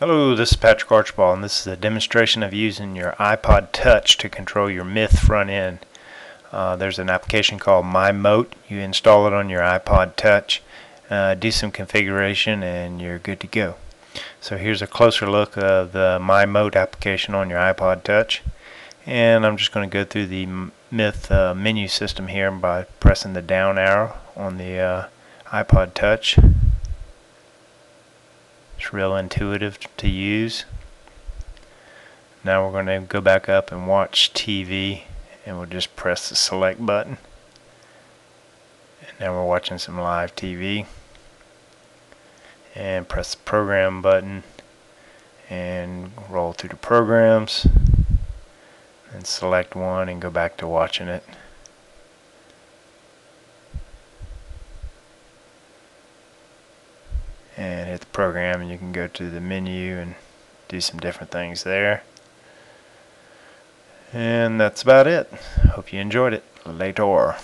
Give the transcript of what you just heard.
Hello, this is Patrick Archibald, and this is a demonstration of using your iPod Touch to control your Myth front end. Uh, there's an application called MyMote. You install it on your iPod Touch, uh, do some configuration, and you're good to go. So here's a closer look of the MyMote application on your iPod Touch. And I'm just going to go through the Myth uh, menu system here by pressing the down arrow on the uh, iPod Touch. Real intuitive to use. Now we're going to go back up and watch TV and we'll just press the select button. And now we're watching some live TV. And press the program button and roll through the programs and select one and go back to watching it. And hit the program and you can go to the menu and do some different things there. And that's about it. Hope you enjoyed it. Later.